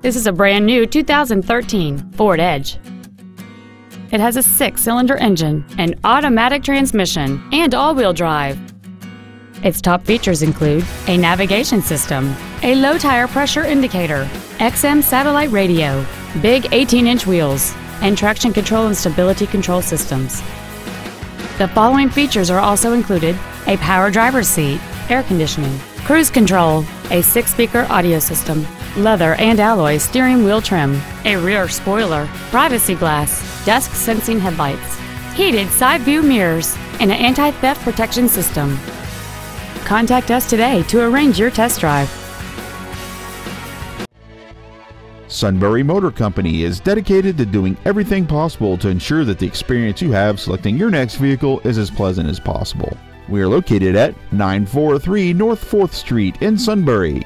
This is a brand new 2013 Ford Edge. It has a six-cylinder engine, an automatic transmission, and all-wheel drive. Its top features include a navigation system, a low tire pressure indicator, XM satellite radio, big 18-inch wheels, and traction control and stability control systems. The following features are also included a power driver's seat, air conditioning, cruise control, a six speaker audio system, leather and alloy steering wheel trim, a rear spoiler, privacy glass, dusk sensing headlights, heated side view mirrors, and an anti theft protection system. Contact us today to arrange your test drive. Sunbury Motor Company is dedicated to doing everything possible to ensure that the experience you have selecting your next vehicle is as pleasant as possible. We are located at 943 North 4th Street in Sunbury.